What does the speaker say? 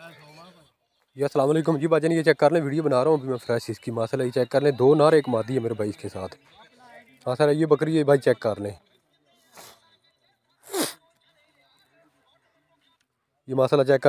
जी असलम जी भाजन ये चेक कर लें वीडियो बना रहा हूँ अभी मैं फ्रेश इसकी माशा ये चेक कर लें। दो नार, एक मादी है मेरे भाई इसके साथ। हाँ सर, ये बकरी है भाई चेक कर लें। ये माशाल्लाह चेक कर